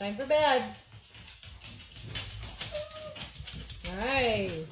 Time for bed. Alright.